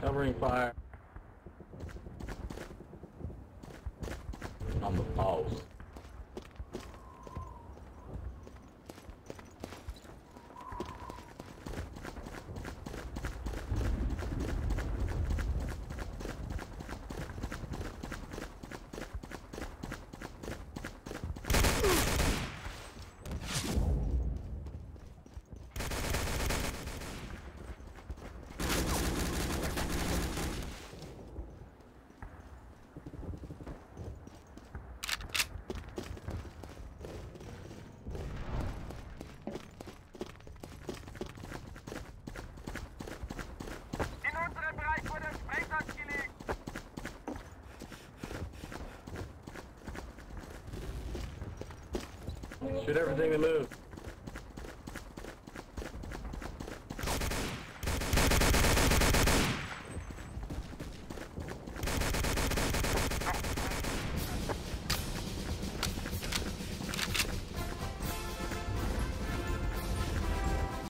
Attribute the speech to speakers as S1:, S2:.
S1: Covering fire. On the pause. Shoot everything that moves.